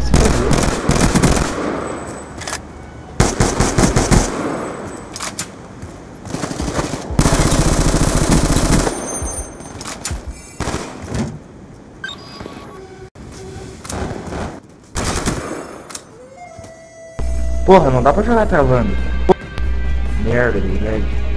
se. Porra, não dá pra jogar travando. Merda, velho.